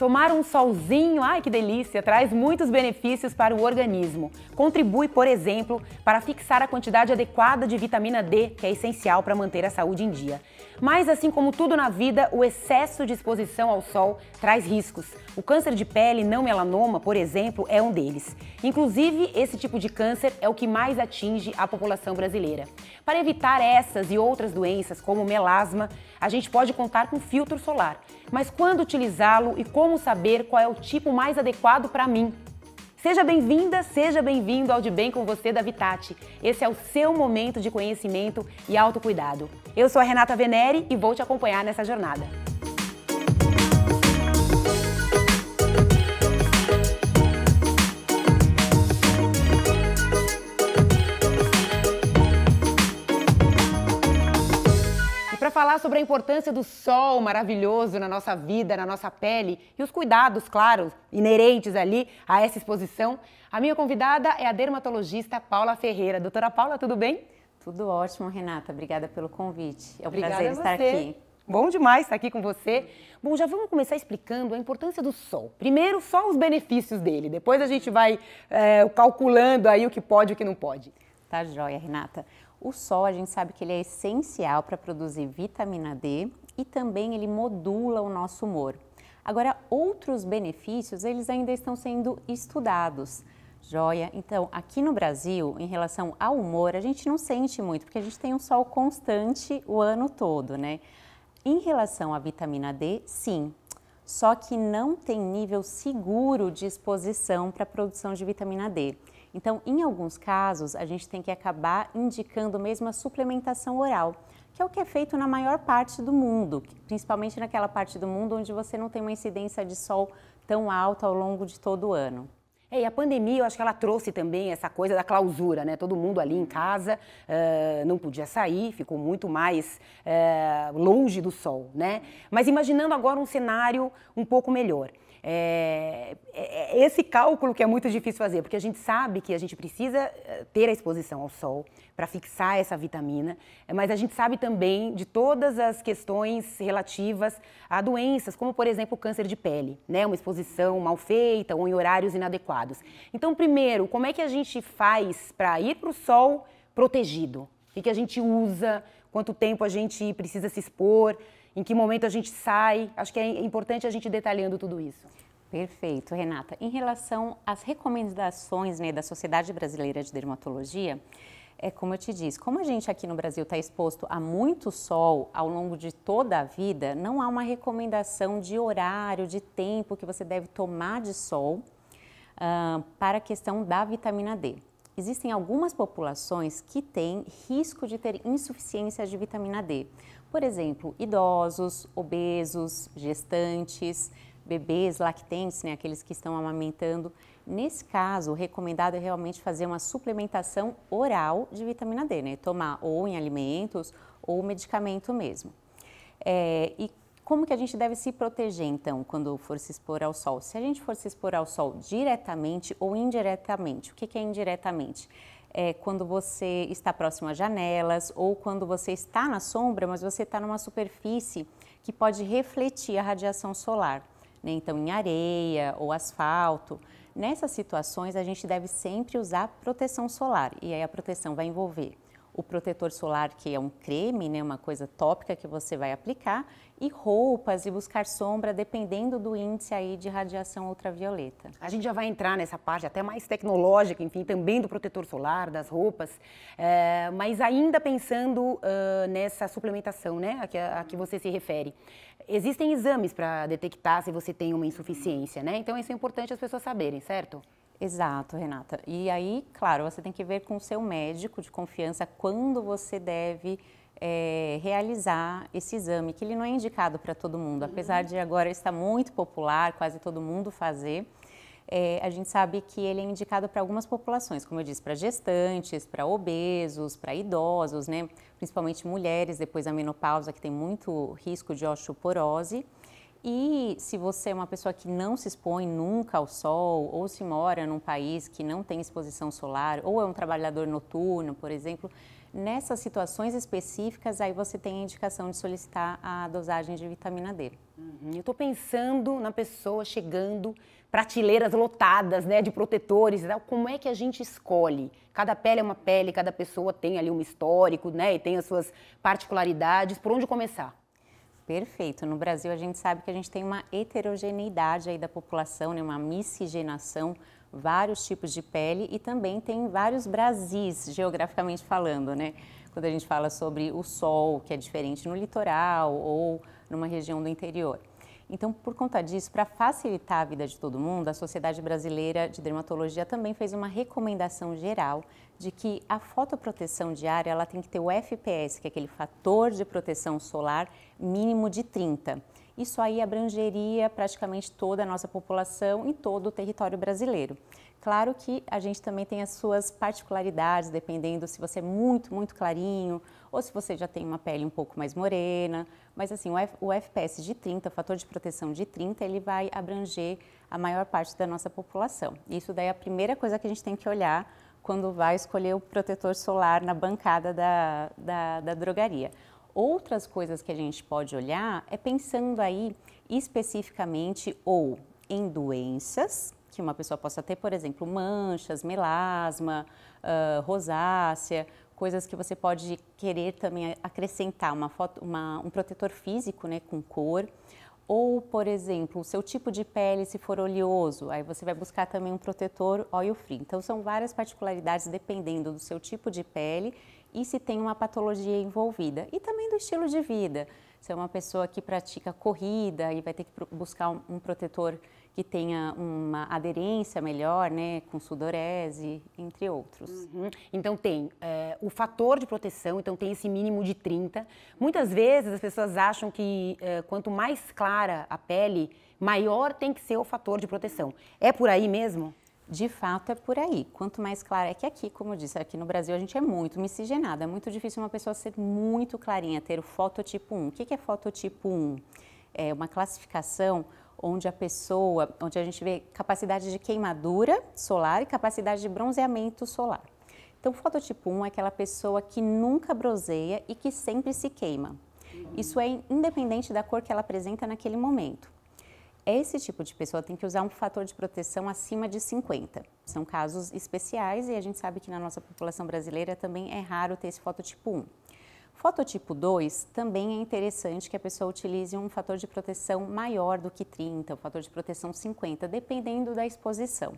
Tomar um solzinho, ai que delícia, traz muitos benefícios para o organismo. Contribui, por exemplo, para fixar a quantidade adequada de vitamina D, que é essencial para manter a saúde em dia. Mas, assim como tudo na vida, o excesso de exposição ao sol traz riscos. O câncer de pele não melanoma, por exemplo, é um deles. Inclusive, esse tipo de câncer é o que mais atinge a população brasileira. Para evitar essas e outras doenças, como melasma, a gente pode contar com filtro solar. Mas quando utilizá-lo e como saber qual é o tipo mais adequado para mim? Seja bem-vinda, seja bem-vindo ao De Bem com Você da Vitati. Esse é o seu momento de conhecimento e autocuidado. Eu sou a Renata Venere e vou te acompanhar nessa jornada. Falar sobre a importância do sol maravilhoso na nossa vida, na nossa pele e os cuidados, claro, inerentes ali a essa exposição, a minha convidada é a dermatologista Paula Ferreira. Doutora Paula, tudo bem? Tudo ótimo, Renata. Obrigada pelo convite. É um Obrigada prazer estar aqui. Bom demais estar aqui com você. Bom, já vamos começar explicando a importância do sol. Primeiro, só os benefícios dele. Depois a gente vai é, calculando aí o que pode e o que não pode. Tá joia, Renata. O sol, a gente sabe que ele é essencial para produzir vitamina D e também ele modula o nosso humor. Agora, outros benefícios, eles ainda estão sendo estudados. Joia? Então, aqui no Brasil, em relação ao humor, a gente não sente muito, porque a gente tem um sol constante o ano todo, né? Em relação à vitamina D, sim. Só que não tem nível seguro de exposição para a produção de vitamina D. Então, em alguns casos, a gente tem que acabar indicando mesmo a suplementação oral, que é o que é feito na maior parte do mundo, principalmente naquela parte do mundo onde você não tem uma incidência de sol tão alta ao longo de todo o ano. É, e a pandemia, eu acho que ela trouxe também essa coisa da clausura, né? Todo mundo ali em casa uh, não podia sair, ficou muito mais uh, longe do sol, né? Mas imaginando agora um cenário um pouco melhor. É, é, é, esse cálculo que é muito difícil fazer, porque a gente sabe que a gente precisa eh, ter a exposição ao sol para fixar essa vitamina, mas a gente sabe também de todas as questões relativas a doenças, como por exemplo o câncer de pele, né? Uma exposição mal feita ou em horários inadequados. Então, primeiro, como é que a gente faz para ir para o sol protegido? O que, que a gente usa? Quanto tempo a gente precisa se expor? em que momento a gente sai. Acho que é importante a gente detalhando tudo isso. Perfeito, Renata. Em relação às recomendações né, da Sociedade Brasileira de Dermatologia, é como eu te disse, como a gente aqui no Brasil está exposto a muito sol ao longo de toda a vida, não há uma recomendação de horário, de tempo que você deve tomar de sol uh, para a questão da vitamina D. Existem algumas populações que têm risco de ter insuficiência de vitamina D. Por exemplo, idosos, obesos, gestantes, bebês lactentes, né, aqueles que estão amamentando. Nesse caso, o recomendado é realmente fazer uma suplementação oral de vitamina D, né? Tomar ou em alimentos ou medicamento mesmo. É, e como que a gente deve se proteger, então, quando for se expor ao sol? Se a gente for se expor ao sol diretamente ou indiretamente, o que, que é indiretamente? é, quando você está próximo a janelas ou quando você está na sombra, mas você está numa superfície que pode refletir a radiação solar. Né? Então, em areia ou asfalto. Nessas situações, a gente deve sempre usar proteção solar. E aí a proteção vai envolver o protetor solar, que é um creme, né, uma coisa tópica que você vai aplicar, e roupas e buscar sombra, dependendo do índice aí de radiação ultravioleta. A gente já vai entrar nessa parte até mais tecnológica, enfim, também do protetor solar, das roupas, é, mas ainda pensando uh, nessa suplementação, né, a que, a que você se refere. Existem exames para detectar se você tem uma insuficiência, né? Então isso é importante as pessoas saberem, certo? Exato, Renata. E aí, claro, você tem que ver com o seu médico de confiança quando você deve é, realizar esse exame, que ele não é indicado para todo mundo, uhum. apesar de agora estar muito popular, quase todo mundo fazer. É, a gente sabe que ele é indicado para algumas populações, como eu disse, para gestantes, para obesos, para idosos, né? principalmente mulheres depois da menopausa, que tem muito risco de osteoporose. E se você é uma pessoa que não se expõe nunca ao sol, ou se mora num país que não tem exposição solar, ou é um trabalhador noturno, por exemplo, Nessas situações específicas, aí você tem a indicação de solicitar a dosagem de vitamina D. Uhum. Eu estou pensando na pessoa chegando, prateleiras lotadas né, de protetores, como é que a gente escolhe? Cada pele é uma pele, cada pessoa tem ali um histórico, né, e tem as suas particularidades. Por onde começar? Perfeito. No Brasil, a gente sabe que a gente tem uma heterogeneidade aí da população, né, uma miscigenação vários tipos de pele e também tem vários Brasis, geograficamente falando, né? Quando a gente fala sobre o sol, que é diferente no litoral ou numa região do interior. Então, por conta disso, para facilitar a vida de todo mundo, a Sociedade Brasileira de Dermatologia também fez uma recomendação geral de que a fotoproteção diária ela tem que ter o FPS, que é aquele fator de proteção solar mínimo de 30. Isso aí abrangeria praticamente toda a nossa população em todo o território brasileiro. Claro que a gente também tem as suas particularidades, dependendo se você é muito, muito clarinho ou se você já tem uma pele um pouco mais morena. Mas assim, o, F, o FPS de 30, o fator de proteção de 30, ele vai abranger a maior parte da nossa população. Isso daí é a primeira coisa que a gente tem que olhar quando vai escolher o protetor solar na bancada da, da, da drogaria. Outras coisas que a gente pode olhar é pensando aí especificamente ou em doenças que uma pessoa possa ter, por exemplo, manchas, melasma, uh, rosácea, coisas que você pode querer também acrescentar uma foto, uma, um protetor físico, né, com cor. Ou, por exemplo, o seu tipo de pele, se for oleoso, aí você vai buscar também um protetor oil free. Então, são várias particularidades dependendo do seu tipo de pele e se tem uma patologia envolvida. E também do estilo de vida. Se é uma pessoa que pratica corrida e vai ter que buscar um, um protetor que tenha uma aderência melhor, né, com sudorese, entre outros. Uhum. Então tem é, o fator de proteção, então tem esse mínimo de 30. Muitas vezes as pessoas acham que é, quanto mais clara a pele, maior tem que ser o fator de proteção. É por aí mesmo? De fato, é por aí. Quanto mais clara é que aqui, como eu disse, aqui no Brasil a gente é muito miscigenada. É muito difícil uma pessoa ser muito clarinha, ter o fototipo 1. O que é fototipo 1? É uma classificação onde a pessoa, onde a gente vê capacidade de queimadura solar e capacidade de bronzeamento solar. Então, fototipo 1 é aquela pessoa que nunca bronzeia e que sempre se queima. Isso é independente da cor que ela apresenta naquele momento. Esse tipo de pessoa tem que usar um fator de proteção acima de 50. São casos especiais e a gente sabe que na nossa população brasileira também é raro ter esse fototipo 1. Fototipo 2 também é interessante que a pessoa utilize um fator de proteção maior do que 30, um fator de proteção 50, dependendo da exposição.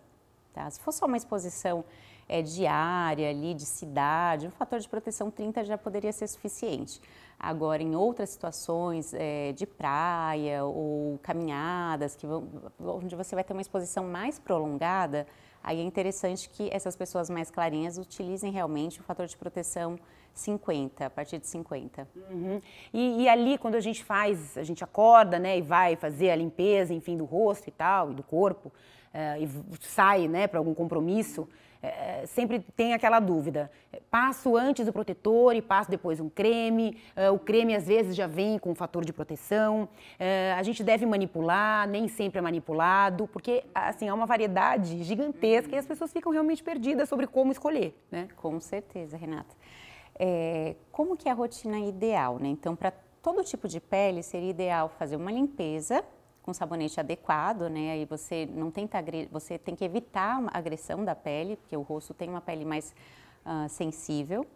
Tá? Se for só uma exposição é, diária, ali, de cidade, um fator de proteção 30 já poderia ser suficiente. Agora, em outras situações é, de praia ou caminhadas, que vão, onde você vai ter uma exposição mais prolongada, aí é interessante que essas pessoas mais clarinhas utilizem realmente o fator de proteção 50, a partir de 50. Uhum. E, e, ali, quando a gente faz, a gente acorda, né, e vai fazer a limpeza, enfim, do rosto e tal, e do corpo, é, e sai, né, para algum compromisso, é, sempre tem aquela dúvida. Passo antes do protetor e passo depois um creme. É, o creme às vezes já vem com um fator de proteção. É, a gente deve manipular, nem sempre é manipulado, porque assim há uma variedade gigantesca e as pessoas ficam realmente perdidas sobre como escolher, né? Com certeza, Renata. É, como que é a rotina ideal, né? Então, para todo tipo de pele seria ideal fazer uma limpeza com sabonete adequado, né? Aí você não tenta você tem que evitar a agressão da pele, porque o rosto tem uma pele mais uh, sensível.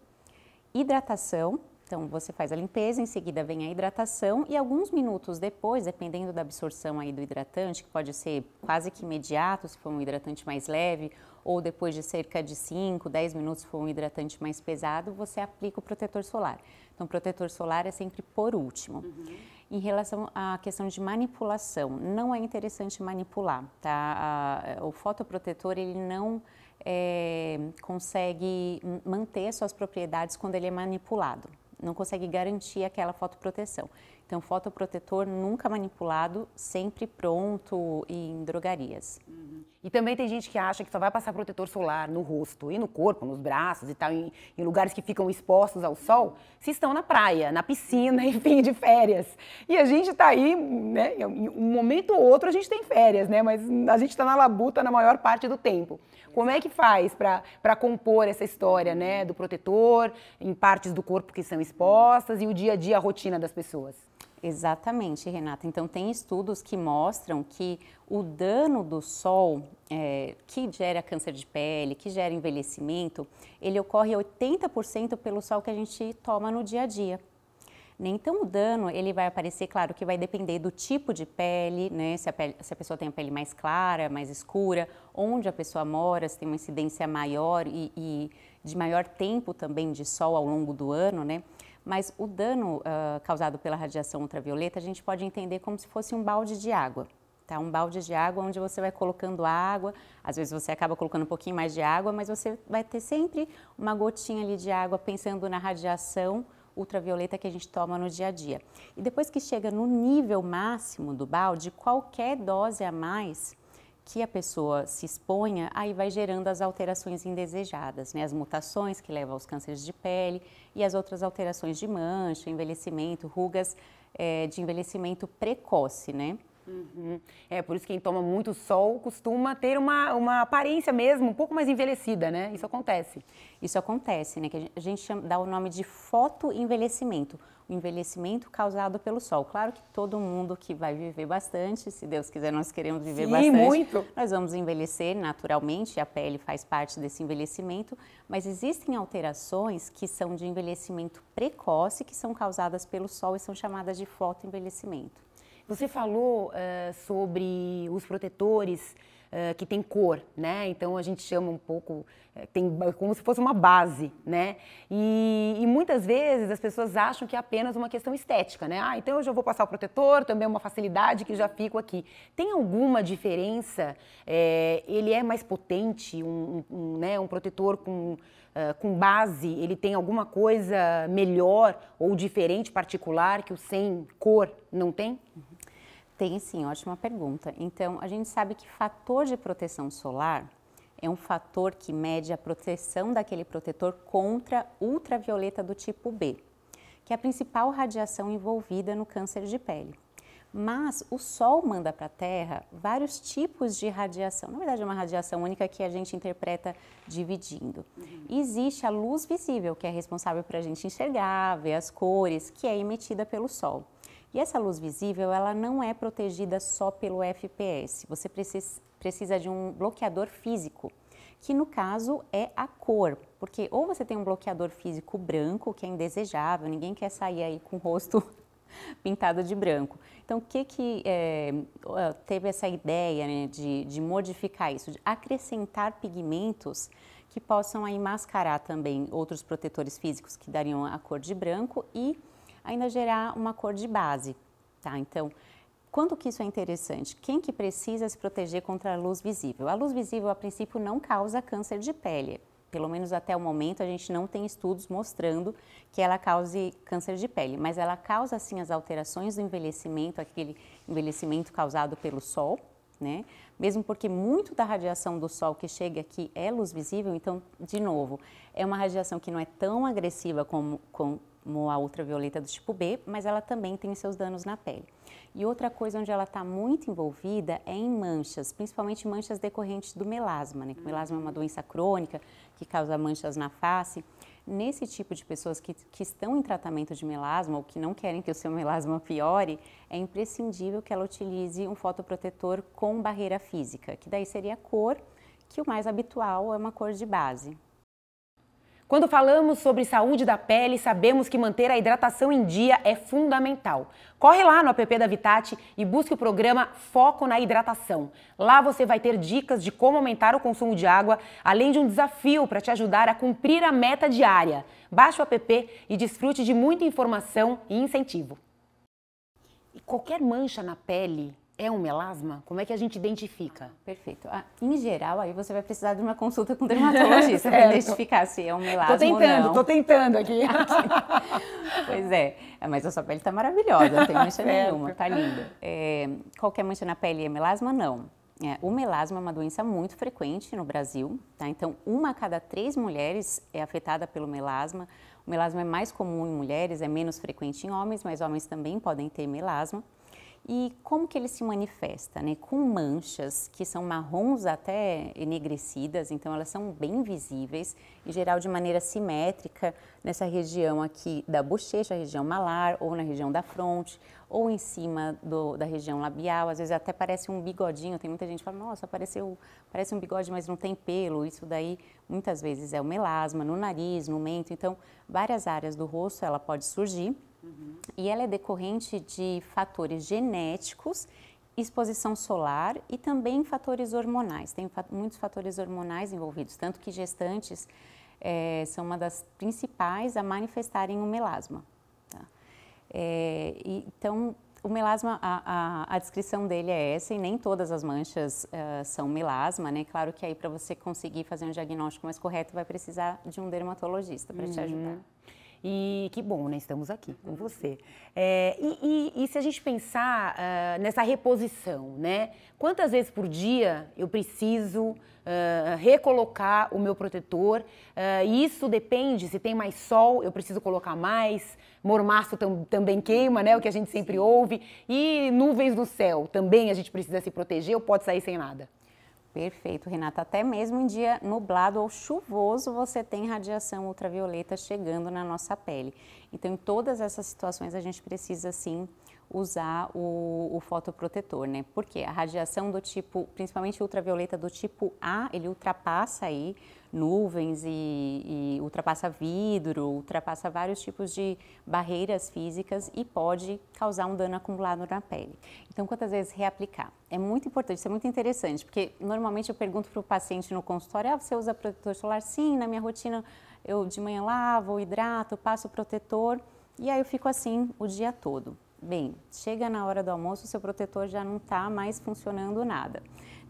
Hidratação, então você faz a limpeza, em seguida vem a hidratação e alguns minutos depois, dependendo da absorção aí do hidratante, que pode ser quase que imediato se for um hidratante mais leve, ou depois de cerca de 5, 10 minutos se for um hidratante mais pesado, você aplica o protetor solar. Então, protetor solar é sempre por último. Uhum. Em relação à questão de manipulação, não é interessante manipular, tá? o fotoprotetor, ele não é, consegue manter suas propriedades quando ele é manipulado. Não consegue garantir aquela fotoproteção. Então, fotoprotetor nunca manipulado, sempre pronto em drogarias. Uhum. E também tem gente que acha que só vai passar protetor solar no rosto e no corpo, nos braços e tal, em, em lugares que ficam expostos ao sol, se estão na praia, na piscina, enfim, de férias. E a gente está aí, né, em um momento ou outro a gente tem férias, né, mas a gente está na labuta na maior parte do tempo. Como é que faz para compor essa história, né, do protetor, em partes do corpo que são expostas e o dia a dia, a rotina das pessoas? Exatamente, Renata. Então, tem estudos que mostram que o dano do sol, é, que gera câncer de pele, que gera envelhecimento, ele ocorre 80% pelo sol que a gente toma no dia a dia. Então, o dano, ele vai aparecer, claro, que vai depender do tipo de pele, né? Se a, pele, se a pessoa tem a pele mais clara, mais escura, onde a pessoa mora, se tem uma incidência maior e, e de maior tempo também de sol ao longo do ano, né? Mas o dano uh, causado pela radiação ultravioleta a gente pode entender como se fosse um balde de água. Tá? Um balde de água onde você vai colocando água, às vezes você acaba colocando um pouquinho mais de água, mas você vai ter sempre uma gotinha ali de água pensando na radiação ultravioleta que a gente toma no dia a dia. E depois que chega no nível máximo do balde, qualquer dose a mais que a pessoa se exponha, aí vai gerando as alterações indesejadas, né? as mutações que levam aos cânceres de pele e as outras alterações de mancha, envelhecimento, rugas é, de envelhecimento precoce, né? Uhum. É, por isso quem toma muito sol costuma ter uma, uma aparência mesmo um pouco mais envelhecida, né? Isso acontece. Isso acontece, né? Que a gente chama, dá o nome de fotoenvelhecimento, o envelhecimento causado pelo sol. Claro que todo mundo que vai viver bastante, se Deus quiser, nós queremos viver Sim, bastante. muito. Nós vamos envelhecer naturalmente, a pele faz parte desse envelhecimento, mas existem alterações que são de envelhecimento precoce, que são causadas pelo sol e são chamadas de fotoenvelhecimento. Você falou uh, sobre os protetores uh, que têm cor, né? Então a gente chama um pouco, tem como se fosse uma base, né? E, e, muitas vezes as pessoas acham que é apenas uma questão estética, né? Ah, então eu já vou passar o protetor, também é uma facilidade que já fico aqui. Tem alguma diferença? É, ele é mais potente, um, um, né, um protetor com Uh, com base, ele tem alguma coisa melhor ou diferente, particular, que o sem cor não tem? Uhum. Tem sim, ótima pergunta. Então, a gente sabe que fator de proteção solar é um fator que mede a proteção daquele protetor contra ultravioleta do tipo B, que é a principal radiação envolvida no câncer de pele. Mas o Sol manda para a Terra vários tipos de radiação. Na verdade, é uma radiação única que a gente interpreta dividindo. Uhum. Existe a luz visível, que é responsável para a gente enxergar, ver as cores, que é emitida pelo Sol. E essa luz visível, ela não é protegida só pelo FPS. Você precisa, de um bloqueador físico, que no caso é a cor, porque ou você tem um bloqueador físico branco, que é indesejável, ninguém quer sair aí com o rosto pintado de branco. Então, o que que é, teve essa ideia né, de, de modificar isso, de acrescentar pigmentos que possam aí mascarar também outros protetores físicos que dariam a cor de branco e ainda gerar uma cor de base, tá? Então, quando que isso é interessante? Quem que precisa se proteger contra a luz visível? A luz visível, a princípio, não causa câncer de pele. Pelo menos até o momento, a gente não tem estudos mostrando que ela cause câncer de pele, mas ela causa, sim, as alterações do envelhecimento, aquele envelhecimento causado pelo sol, né? Mesmo porque muito da radiação do sol que chega aqui é luz visível, então, de novo, é uma radiação que não é tão agressiva como, como como a ultravioleta do tipo B, mas ela também tem seus danos na pele. E outra coisa onde ela está muito envolvida é em manchas, principalmente manchas decorrentes do melasma, né? O melasma é uma doença crônica que causa manchas na face. Nesse tipo de pessoas que, que estão em tratamento de melasma ou que não querem que o seu melasma piore, é imprescindível que ela utilize um fotoprotetor com barreira física, que daí seria a cor, que o mais habitual é uma cor de base. Quando falamos sobre saúde da pele, sabemos que manter a hidratação em dia é fundamental. Corre lá no app da Vitati e busque o programa Foco na Hidratação. Lá você vai ter dicas de como aumentar o consumo de água, além de um desafio para te ajudar a cumprir a meta diária. Baixe o app e desfrute de muita informação e incentivo. E qualquer mancha na pele é um melasma? Como é que a gente identifica? Perfeito. Ah, em geral, aí você vai precisar de uma consulta com um dermatologista para identificar se é um melasma tô tentando, ou não. Tô tentando aqui. aqui. pois é. é, mas a sua pele está maravilhosa, não tem mancha nenhuma, tá linda. É, qualquer mancha na pele é melasma? Não. É, o melasma é uma doença muito frequente no Brasil, tá? Então, uma a cada três mulheres é afetada pelo melasma. O melasma é mais comum em mulheres, é menos frequente em homens, mas homens também podem ter melasma. E como que ele se manifesta? Né? Com manchas que são marrons até enegrecidas, então elas são bem visíveis, em geral de maneira simétrica, nessa região aqui da bochecha, região malar, ou na região da fronte, ou em cima do, da região labial, às vezes até parece um bigodinho, tem muita gente que fala, nossa, apareceu, parece um bigode, mas não tem pelo, isso daí muitas vezes é o melasma, no nariz, no mento, então várias áreas do rosto ela pode surgir, Uhum. E ela é decorrente de fatores genéticos, exposição solar e também fatores hormonais. Tem muitos fatores hormonais envolvidos, tanto que gestantes é, são uma das principais a manifestarem o melasma. Tá? É, e, então, o melasma, a, a, a, descrição dele é essa e nem todas as manchas uh, são melasma, né? Claro que aí para você conseguir fazer um diagnóstico mais correto vai precisar de um dermatologista para uhum. te ajudar. E que bom, né? Estamos aqui com você. É, e, e, e, se a gente pensar uh, nessa reposição, né? Quantas vezes por dia eu preciso uh, recolocar o meu protetor? Uh, isso depende, se tem mais sol, eu preciso colocar mais. Mormaço tam, também queima, né? O que a gente sempre ouve. E nuvens do céu, também a gente precisa se proteger ou pode sair sem nada? Perfeito, Renata. Até mesmo em dia nublado ou chuvoso, você tem radiação ultravioleta chegando na nossa pele. Então, em todas essas situações, a gente precisa sim usar o, o fotoprotetor, né? Porque a radiação do tipo, principalmente ultravioleta do tipo A, ele ultrapassa aí nuvens e, e, ultrapassa vidro, ultrapassa vários tipos de barreiras físicas e pode causar um dano acumulado na pele. Então, quantas vezes reaplicar? É muito importante, isso é muito interessante, porque normalmente eu pergunto para o paciente no consultório, ah, você usa protetor solar? Sim, na minha rotina eu de manhã lavo, hidrato, passo protetor e aí eu fico assim o dia todo. Bem, chega na hora do almoço, o seu protetor já não está mais funcionando nada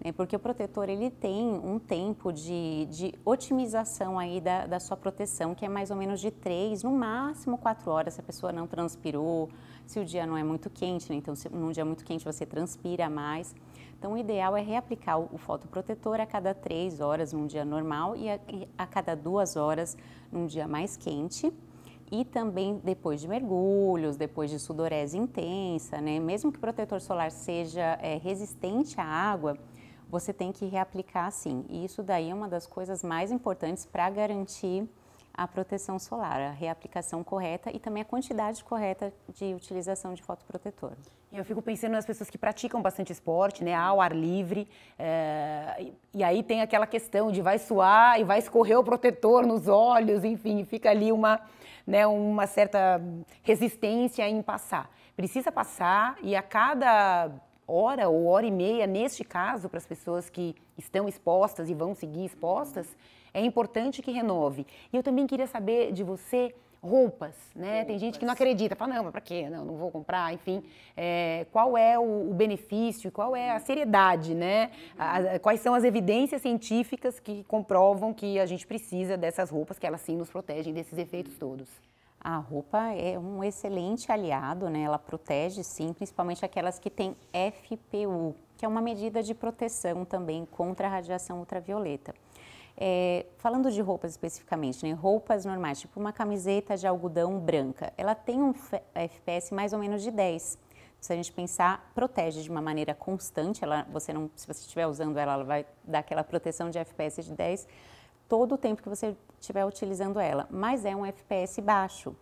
né? porque o protetor ele tem um tempo de, de otimização aí da, da sua proteção, que é mais ou menos de 3, no máximo 4 horas, se a pessoa não transpirou, se o dia não é muito quente, né? então se, num dia muito quente você transpira mais. Então, o ideal é reaplicar o, fotoprotetor a cada 3 horas num dia normal e a, a cada 2 horas num dia mais quente e também depois de mergulhos, depois de sudorese intensa, né? Mesmo que o protetor solar seja é, resistente à água, você tem que reaplicar sim. E isso daí é uma das coisas mais importantes para garantir a proteção solar, a reaplicação correta e também a quantidade correta de utilização de fotoprotetor. Eu fico pensando nas pessoas que praticam bastante esporte, né, ao ar livre, é, e aí tem aquela questão de vai suar e vai escorrer o protetor nos olhos, enfim, fica ali uma, né, uma certa resistência em passar. Precisa passar e a cada hora ou hora e meia, neste caso, para as pessoas que estão expostas e vão seguir expostas, é importante que renove. E eu também queria saber de você roupas, né? Roupas. Tem gente que não acredita, fala, não, mas para quê? Não, não vou comprar, enfim. É, qual é o, o, benefício, qual é a seriedade, né? A, quais são as evidências científicas que comprovam que a gente precisa dessas roupas, que elas sim nos protegem desses efeitos todos? A roupa é um excelente aliado, né? Ela protege sim, principalmente aquelas que têm FPU, que é uma medida de proteção também contra a radiação ultravioleta. É, falando de roupas especificamente, né? roupas normais, tipo uma camiseta de algodão branca, ela tem um FPS mais ou menos de 10. Se a gente pensar, protege de uma maneira constante, ela, você não, se você estiver usando ela, ela vai dar aquela proteção de FPS de 10 todo o tempo que você estiver utilizando ela, mas é um FPS baixo,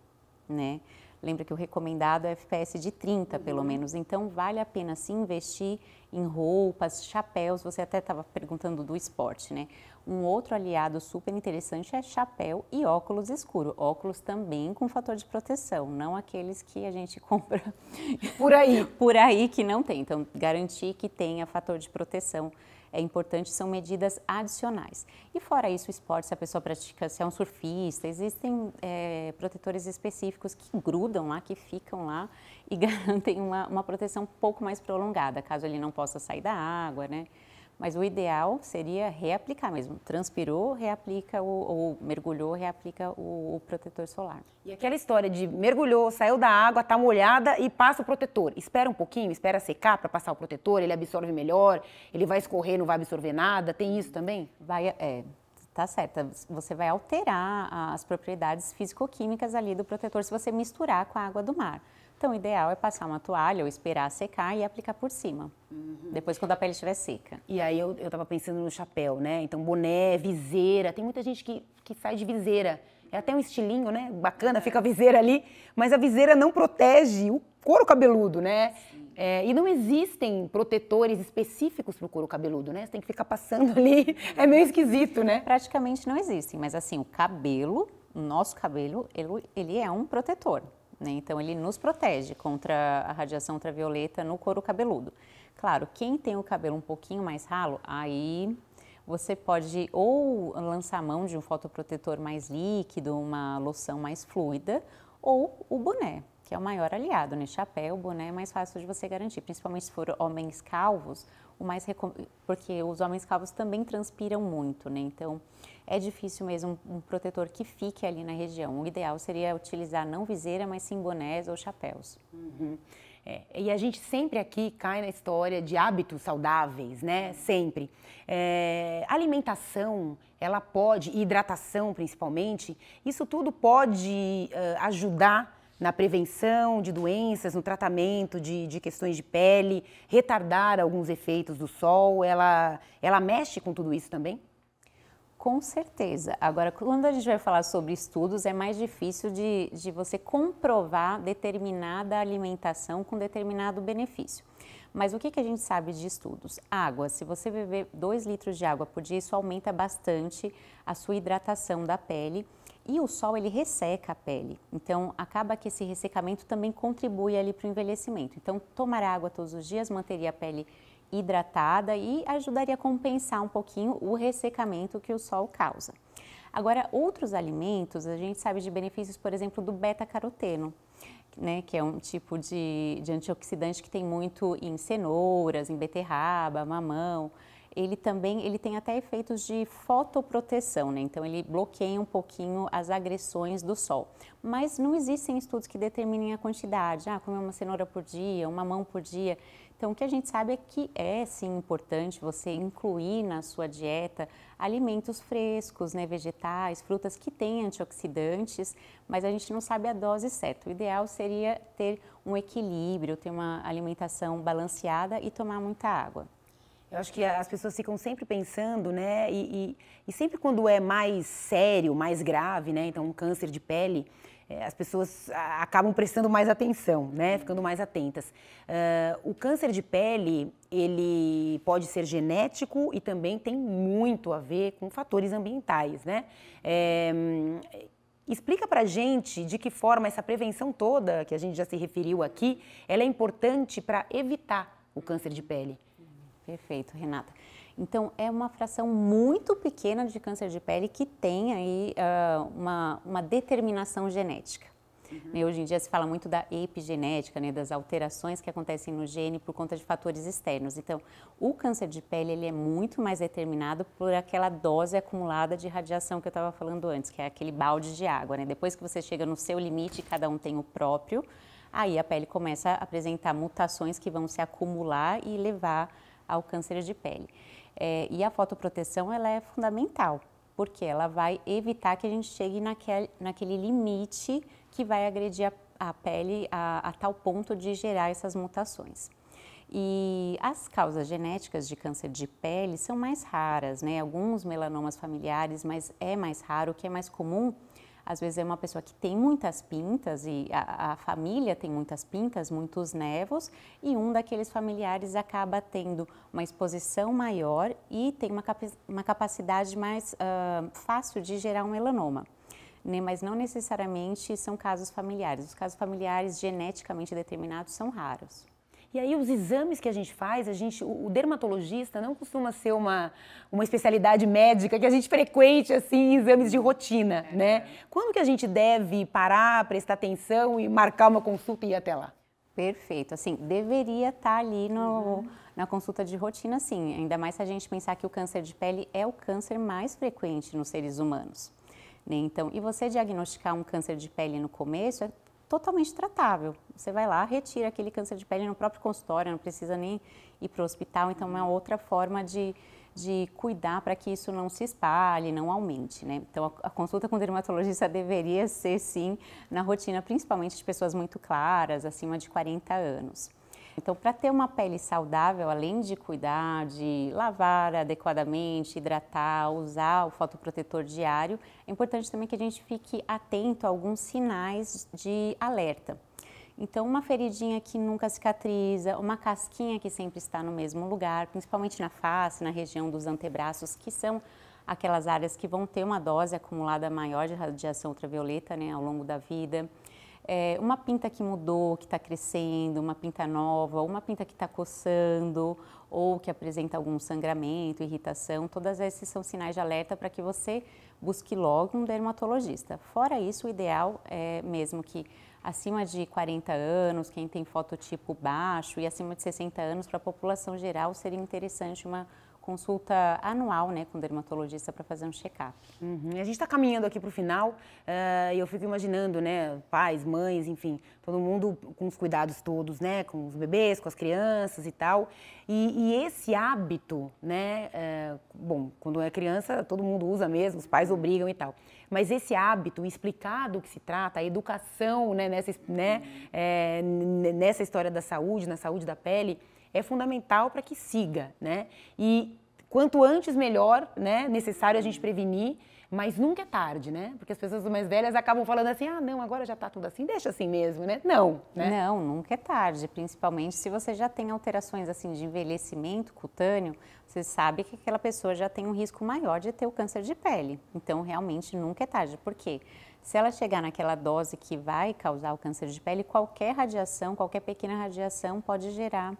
né? Lembra que o recomendado é FPS de 30, pelo uhum. menos. Então, vale a pena se investir em roupas, chapéus. Você até estava perguntando do esporte, né? Um outro aliado super interessante é chapéu e óculos escuro. Óculos também com fator de proteção, não aqueles que a gente compra por aí. por aí que não tem. Então, garantir que tenha fator de proteção é importante, são medidas adicionais. E fora isso, o esporte, se a pessoa pratica, se é um surfista, existem é, protetores específicos que grudam lá, que ficam lá e garantem uma, uma proteção um pouco mais prolongada, caso ele não possa sair da água, né? Mas o ideal seria reaplicar mesmo. Transpirou, reaplica o, ou mergulhou, reaplica o, o, protetor solar. E aquela história de mergulhou, saiu da água, está molhada e passa o protetor. Espera um pouquinho, espera secar para passar o protetor, ele absorve melhor, ele vai escorrer, não vai absorver nada. Tem isso também? Vai, é, tá certa. Você vai alterar as propriedades físico-químicas ali do protetor se você misturar com a água do mar. Então, o ideal é passar uma toalha ou esperar secar e aplicar por cima, uhum. depois quando a pele estiver seca. E aí eu estava pensando no chapéu, né? Então, boné, viseira, tem muita gente que, que sai de viseira. É até um estilinho, né? Bacana, fica a viseira ali, mas a viseira não protege o couro cabeludo, né? É, e não existem protetores específicos para o couro cabeludo, né? Você tem que ficar passando ali, é meio esquisito, né? Praticamente não existem, mas assim, o cabelo, o nosso cabelo, ele, ele é um protetor. Né? Então, ele nos protege contra a radiação ultravioleta no couro cabeludo. Claro, quem tem o cabelo um pouquinho mais ralo, aí você pode ou lançar mão de um fotoprotetor mais líquido, uma loção mais fluida, ou o boné, que é o maior aliado, né? Chapéu, boné é mais fácil de você garantir, principalmente se for homens calvos, o mais porque os homens calvos também transpiram muito, né? Então, é difícil mesmo um, protetor que fique ali na região. O ideal seria utilizar não viseira, mas sim bonés ou chapéus. Uhum. É, e a gente sempre aqui cai na história de hábitos saudáveis, né? Sempre. É, alimentação, ela pode, hidratação principalmente, isso tudo pode uh, ajudar na prevenção de doenças, no tratamento de, de, questões de pele, retardar alguns efeitos do sol. Ela, ela mexe com tudo isso também? Com certeza. Agora, quando a gente vai falar sobre estudos, é mais difícil de, de você comprovar determinada alimentação com determinado benefício. Mas o que, que a gente sabe de estudos? Água. Se você beber 2 litros de água por dia, isso aumenta bastante a sua hidratação da pele. E o sol, ele resseca a pele. Então, acaba que esse ressecamento também contribui ali para o envelhecimento. Então, tomar água todos os dias manteria a pele hidratada e ajudaria a compensar um pouquinho o ressecamento que o sol causa. Agora, outros alimentos, a gente sabe de benefícios, por exemplo, do beta-caroteno, né, que é um tipo de, de antioxidante que tem muito em cenouras, em beterraba, mamão. Ele também ele tem até efeitos de fotoproteção, né? então ele bloqueia um pouquinho as agressões do sol. Mas não existem estudos que determinem a quantidade. Ah, comer uma cenoura por dia, uma mamão por dia. Então, o que a gente sabe é que é sim importante você incluir na sua dieta alimentos frescos, né, vegetais, frutas que têm antioxidantes, mas a gente não sabe a dose certa. O ideal seria ter um equilíbrio, ter uma alimentação balanceada e tomar muita água. Eu acho que as pessoas ficam sempre pensando, né? E, e, e sempre quando é mais sério, mais grave, né? Então, um câncer de pele, é, as pessoas acabam prestando mais atenção, né? Ficando mais atentas. Uh, o câncer de pele, ele pode ser genético e também tem muito a ver com fatores ambientais, né? É, explica pra gente de que forma essa prevenção toda, que a gente já se referiu aqui, ela é importante para evitar o câncer de pele. Perfeito, Renata. Então, é uma fração muito pequena de câncer de pele que tem aí uh, uma, uma determinação genética. Uhum. Né, hoje em dia se fala muito da epigenética, né, das alterações que acontecem no gene por conta de fatores externos. Então, o câncer de pele ele é muito mais determinado por aquela dose acumulada de radiação que eu estava falando antes, que é aquele balde de água. Né? Depois que você chega no seu limite, cada um tem o próprio, aí a pele começa a apresentar mutações que vão se acumular e levar ao câncer de pele. É, e a fotoproteção ela é fundamental, porque ela vai evitar que a gente chegue naquele, naquele limite que vai agredir a, a pele a, a tal ponto de gerar essas mutações. E as causas genéticas de câncer de pele são mais raras, né? Alguns melanomas familiares, mas é mais raro. O que é mais comum às vezes é uma pessoa que tem muitas pintas e a, a família tem muitas pintas, muitos nevos, e um daqueles familiares acaba tendo uma exposição maior e tem uma, uma capacidade mais uh, fácil de gerar um melanoma. Né? Mas não necessariamente são casos familiares. Os casos familiares geneticamente determinados são raros. E aí os exames que a gente faz, a gente, o, dermatologista não costuma ser uma, uma especialidade médica que a gente frequente assim exames de rotina, é. né? Quando que a gente deve parar, prestar atenção e marcar uma consulta e ir até lá? Perfeito. Assim, deveria estar tá ali no, uhum. na consulta de rotina, sim. Ainda mais se a gente pensar que o câncer de pele é o câncer mais frequente nos seres humanos. Né? Então, e você diagnosticar um câncer de pele no começo é totalmente tratável. Você vai lá, retira aquele câncer de pele no próprio consultório, não precisa nem ir para o hospital. Então, é uma outra forma de, de cuidar para que isso não se espalhe, não aumente. Né? Então, a, a, consulta com o dermatologista deveria ser, sim, na rotina, principalmente de pessoas muito claras, acima de 40 anos. Então, para ter uma pele saudável, além de cuidar, de lavar adequadamente, hidratar, usar o fotoprotetor diário, é importante também que a gente fique atento a alguns sinais de alerta. Então, uma feridinha que nunca cicatriza, uma casquinha que sempre está no mesmo lugar, principalmente na face, na região dos antebraços, que são aquelas áreas que vão ter uma dose acumulada maior de radiação ultravioleta né, ao longo da vida é, uma pinta que mudou, que está crescendo, uma pinta nova, uma pinta que está coçando ou que apresenta algum sangramento, irritação, todas esses são sinais de alerta para que você busque logo um dermatologista. Fora isso, o ideal é mesmo que acima de 40 anos, quem tem fototipo baixo e acima de 60 anos, para a população geral, seria interessante uma consulta anual né, com dermatologista para fazer um check-up. Uhum. A gente está caminhando aqui para o final uh, e eu fico imaginando, né, pais, mães, enfim, todo mundo com os cuidados todos, né, com os bebês, com as crianças e tal. E, e esse hábito, né, uh, bom, quando é criança todo mundo usa mesmo, os pais obrigam e tal. Mas esse hábito, explicar do que se trata, a educação né, nessa, né, é, nessa história da saúde, na saúde da pele, é fundamental para que siga, né? E quanto antes melhor, né? Necessário a gente prevenir, mas nunca é tarde, né? Porque as pessoas mais velhas acabam falando assim: "Ah, não, agora já está tudo assim, deixa assim mesmo", né? Não, né? Não, nunca é tarde, principalmente se você já tem alterações assim de envelhecimento cutâneo, você sabe que aquela pessoa já tem um risco maior de ter o câncer de pele. Então, realmente nunca é tarde. Por quê? Se ela chegar naquela dose que vai causar o câncer de pele, qualquer radiação, qualquer pequena radiação pode gerar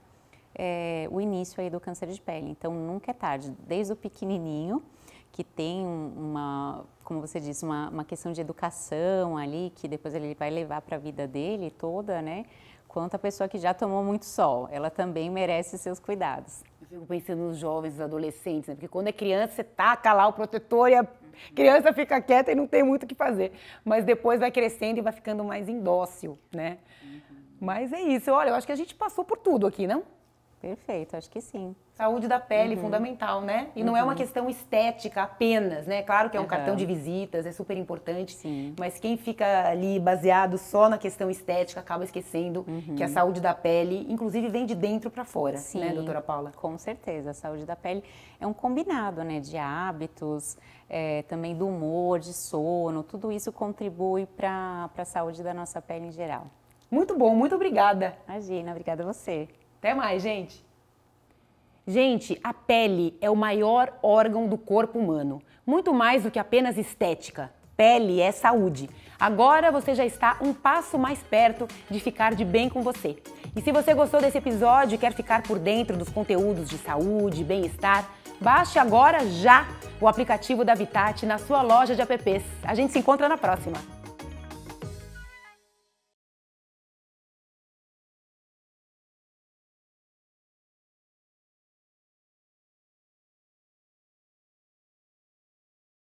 é, o início aí do câncer de pele. Então, nunca é tarde, desde o pequenininho, que tem uma, como você disse, uma, uma questão de educação ali, que depois ele vai levar para a vida dele toda, né? Quanto a pessoa que já tomou muito sol, ela também merece seus cuidados. Eu fico pensando nos jovens, nos adolescentes, né? Porque quando é criança, você taca lá o protetor e a criança fica quieta e não tem muito o que fazer. Mas depois vai crescendo e vai ficando mais indócil, né? Uhum. Mas é isso. Olha, eu acho que a gente passou por tudo aqui, não? Perfeito, acho que sim. Saúde da pele, uhum. fundamental, né? E uhum. não é uma uhum. questão estética apenas, né? Claro que é um uhum. cartão de visitas, é super importante. Sim. Mas quem fica ali baseado só na questão estética acaba esquecendo que a uhum. saúde da pele, inclusive, vem de dentro para fora, né, sim, né, doutora Paula? Com certeza. A saúde da pele é um combinado, né? De hábitos, é, também do humor, de sono, tudo isso contribui para a saúde da nossa pele em geral. Muito bom, muito obrigada. Imagina, obrigada a você. Até mais, gente. Gente, a pele é o maior órgão do corpo humano, muito mais do que apenas estética. Pele é saúde. Agora você já está um passo mais perto de ficar de bem com você. E se você gostou desse episódio e quer ficar por dentro dos conteúdos de saúde, bem-estar, baixe agora já o aplicativo da Vitate na sua loja de apps. A gente se encontra na próxima.